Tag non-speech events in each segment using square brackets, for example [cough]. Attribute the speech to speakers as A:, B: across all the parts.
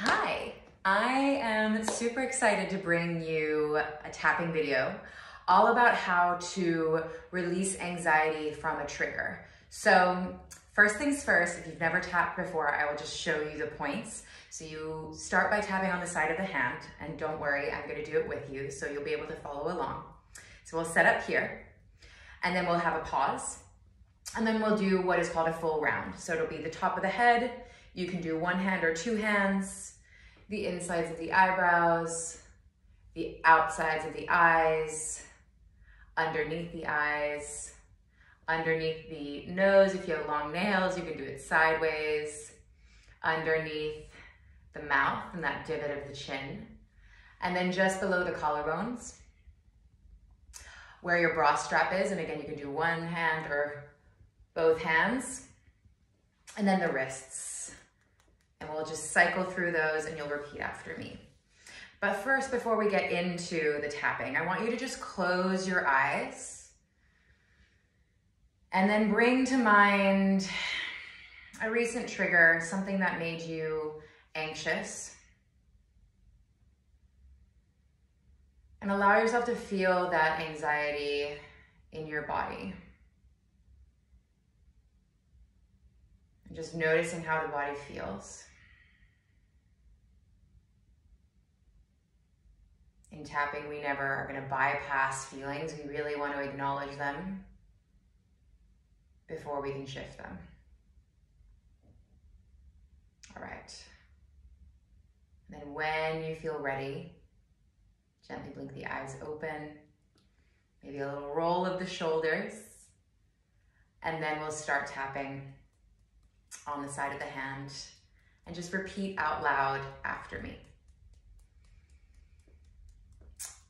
A: Hi, I am super excited to bring you a tapping video all about how to release anxiety from a trigger. So first things first, if you've never tapped before, I will just show you the points. So you start by tapping on the side of the hand and don't worry, I'm gonna do it with you so you'll be able to follow along. So we'll set up here and then we'll have a pause and then we'll do what is called a full round. So it'll be the top of the head, you can do one hand or two hands, the insides of the eyebrows, the outsides of the eyes, underneath the eyes, underneath the nose. If you have long nails, you can do it sideways, underneath the mouth and that divot of the chin, and then just below the collarbones, where your bra strap is. And again, you can do one hand or both hands, and then the wrists and we'll just cycle through those and you'll repeat after me. But first, before we get into the tapping, I want you to just close your eyes and then bring to mind a recent trigger, something that made you anxious. And allow yourself to feel that anxiety in your body. And just noticing how the body feels. In tapping, we never are going to bypass feelings. We really want to acknowledge them before we can shift them. All right. then when you feel ready, gently blink the eyes open, maybe a little roll of the shoulders, and then we'll start tapping on the side of the hand and just repeat out loud after me.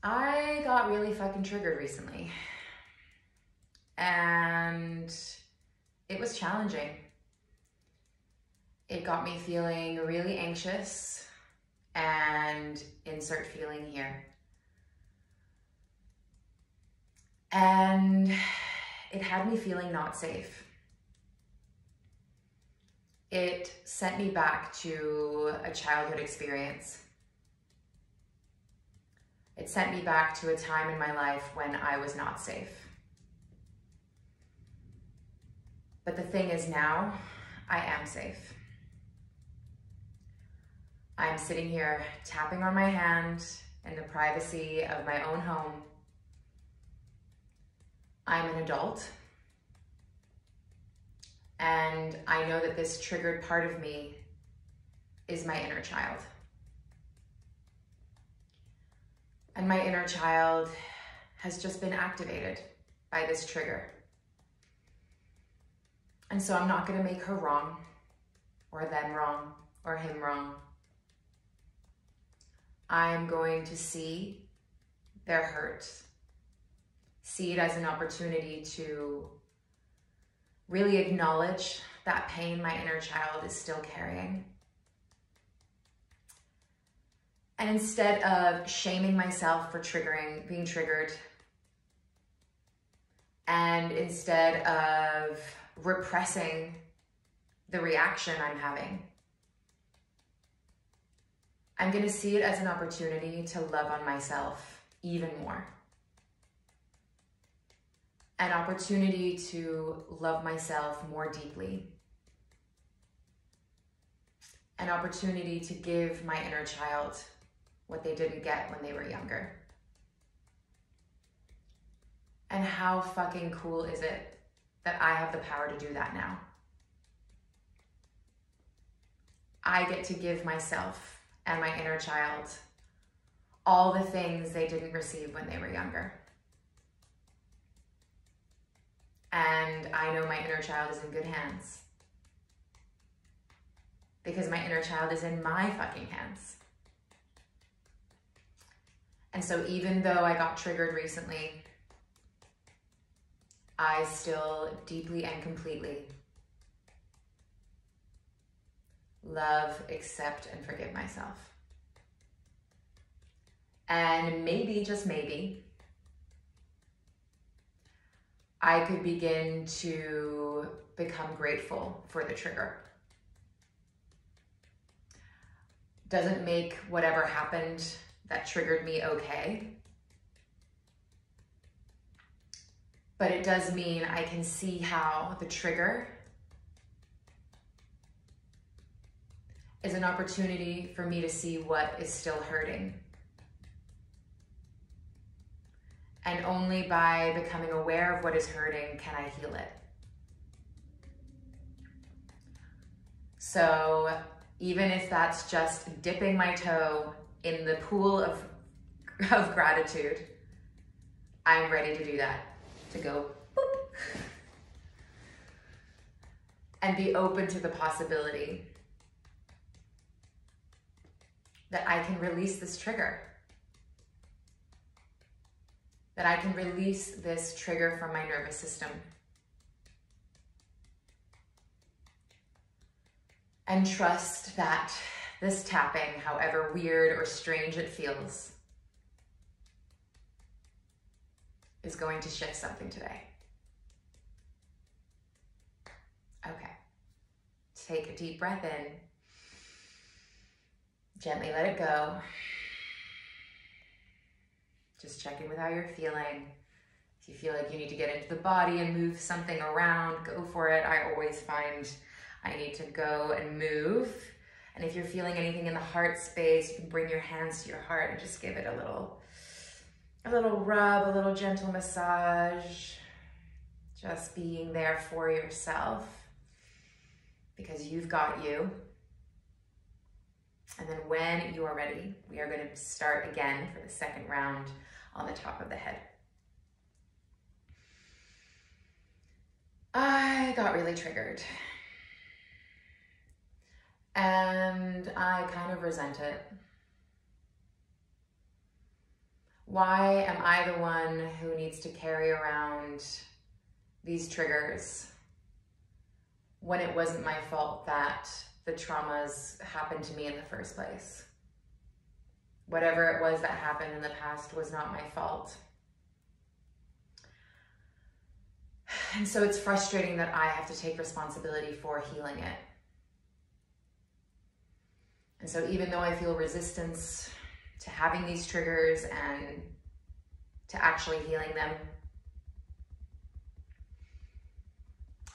A: I got really fucking triggered recently. And it was challenging. It got me feeling really anxious and insert feeling here. And it had me feeling not safe. It sent me back to a childhood experience it sent me back to a time in my life when I was not safe. But the thing is now, I am safe. I'm sitting here tapping on my hand in the privacy of my own home. I'm an adult. And I know that this triggered part of me is my inner child. And my inner child has just been activated by this trigger. And so I'm not going to make her wrong, or them wrong, or him wrong. I'm going to see their hurt, see it as an opportunity to really acknowledge that pain my inner child is still carrying And instead of shaming myself for triggering, being triggered, and instead of repressing the reaction I'm having, I'm going to see it as an opportunity to love on myself even more. An opportunity to love myself more deeply. An opportunity to give my inner child what they didn't get when they were younger. And how fucking cool is it that I have the power to do that now? I get to give myself and my inner child all the things they didn't receive when they were younger. And I know my inner child is in good hands. Because my inner child is in my fucking hands. And so even though I got triggered recently, I still deeply and completely love, accept, and forgive myself. And maybe, just maybe, I could begin to become grateful for the trigger. doesn't make whatever happened that triggered me okay. But it does mean I can see how the trigger is an opportunity for me to see what is still hurting. And only by becoming aware of what is hurting can I heal it. So even if that's just dipping my toe in the pool of, [laughs] of gratitude, I'm ready to do that, to go boop, and be open to the possibility that I can release this trigger. That I can release this trigger from my nervous system. And trust that this tapping, however weird or strange it feels, is going to shift something today. Okay. Take a deep breath in. Gently let it go. Just check in with how you're feeling. If you feel like you need to get into the body and move something around, go for it. I always find I need to go and move. And if you're feeling anything in the heart space, you can bring your hands to your heart and just give it a little, a little rub, a little gentle massage. Just being there for yourself because you've got you. And then when you are ready, we are going to start again for the second round on the top of the head. I got really triggered. And I kind of resent it. Why am I the one who needs to carry around these triggers when it wasn't my fault that the traumas happened to me in the first place. Whatever it was that happened in the past was not my fault. And so it's frustrating that I have to take responsibility for healing it. And so even though I feel resistance to having these triggers and to actually healing them,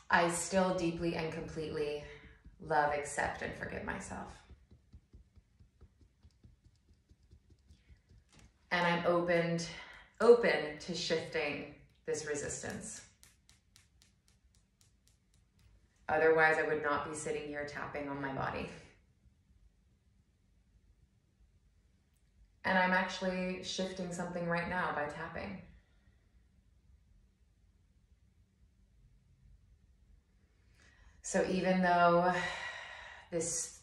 A: I still deeply and completely love, accept, and forgive myself. And I'm opened, open to shifting this resistance. Otherwise, I would not be sitting here tapping on my body. And I'm actually shifting something right now by tapping. So even though this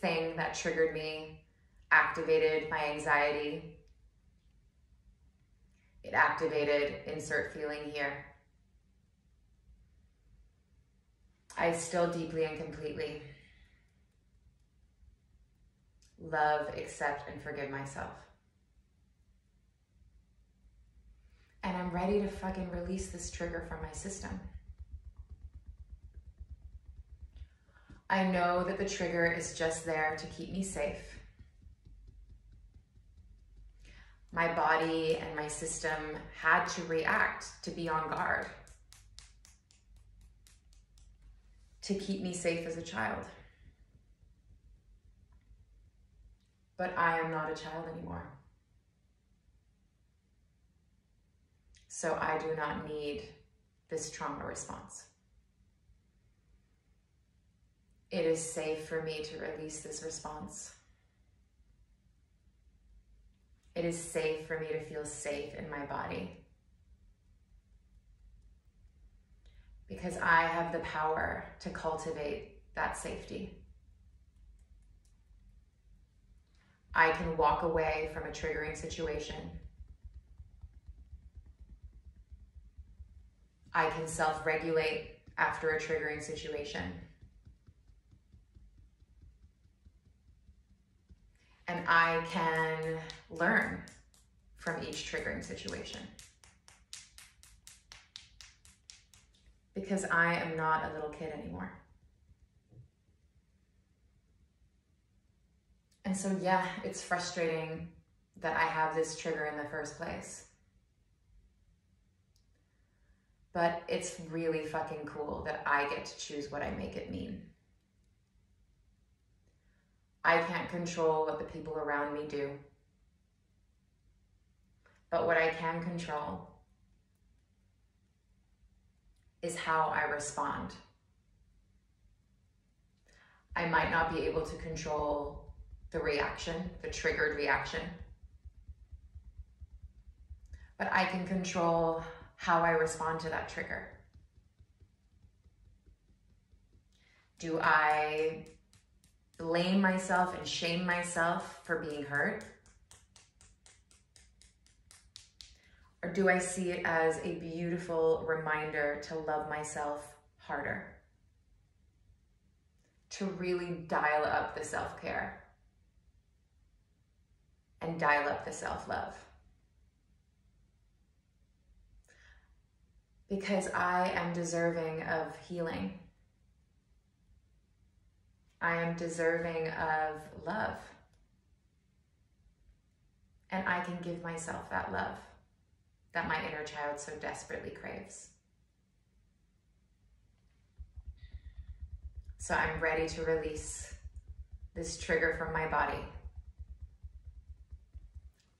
A: thing that triggered me activated my anxiety, it activated insert feeling here. I still deeply and completely love, accept, and forgive myself. And I'm ready to fucking release this trigger from my system. I know that the trigger is just there to keep me safe. My body and my system had to react to be on guard, to keep me safe as a child. But I am not a child anymore. So I do not need this trauma response it is safe for me to release this response. It is safe for me to feel safe in my body. Because I have the power to cultivate that safety. I can walk away from a triggering situation. I can self regulate after a triggering situation. and I can learn from each triggering situation. Because I am not a little kid anymore. And so, yeah, it's frustrating that I have this trigger in the first place. But it's really fucking cool that I get to choose what I make it mean. I can't control what the people around me do. But what I can control is how I respond. I might not be able to control the reaction, the triggered reaction, but I can control how I respond to that trigger. Do I blame myself and shame myself for being hurt? Or do I see it as a beautiful reminder to love myself harder? To really dial up the self care and dial up the self love. Because I am deserving of healing. I am deserving of love. And I can give myself that love that my inner child so desperately craves. So I'm ready to release this trigger from my body.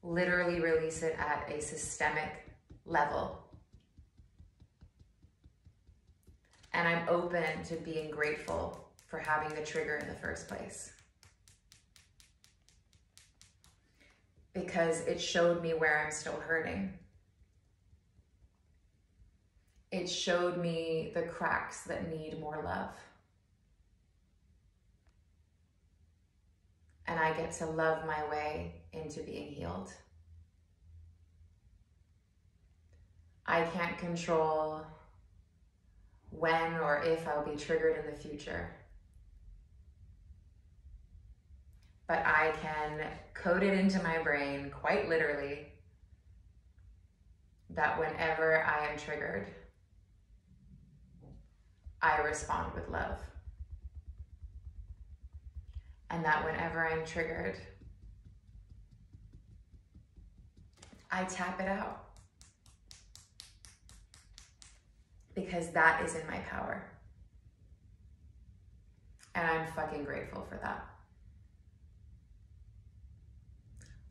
A: Literally release it at a systemic level. And I'm open to being grateful for having the trigger in the first place. Because it showed me where I'm still hurting. It showed me the cracks that need more love. And I get to love my way into being healed. I can't control when or if I'll be triggered in the future. But I can code it into my brain, quite literally, that whenever I am triggered, I respond with love. And that whenever I'm triggered, I tap it out. Because that is in my power. And I'm fucking grateful for that.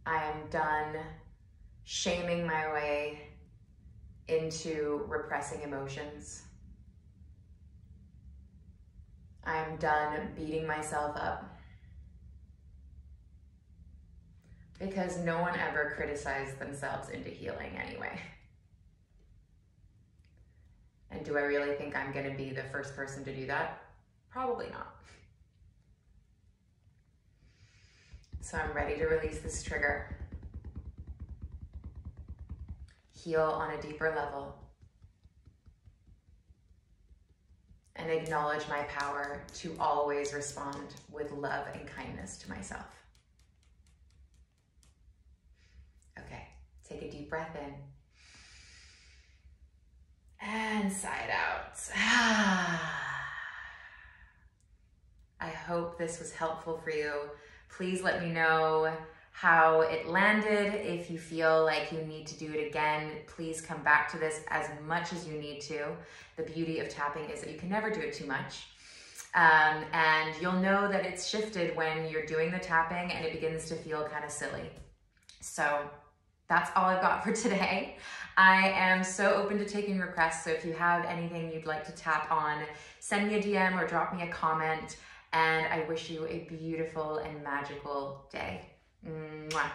A: I am done shaming my way into repressing emotions. I'm done beating myself up. Because no one ever criticized themselves into healing anyway. And do I really think I'm going to be the first person to do that? Probably not. So I'm ready to release this trigger. Heal on a deeper level. and acknowledge my power to always respond with love and kindness to myself. Okay, take a deep breath in. And sigh it out. [sighs] I hope this was helpful for you. Please let me know how it landed. If you feel like you need to do it again, please come back to this as much as you need to. The beauty of tapping is that you can never do it too much. Um, and you'll know that it's shifted when you're doing the tapping and it begins to feel kind of silly. So that's all I've got for [laughs] today. I am so open to taking requests. So if you have anything you'd like to tap on, send me a DM or drop me a comment. And I wish you a beautiful and magical day. Mwah.